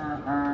uh, uh,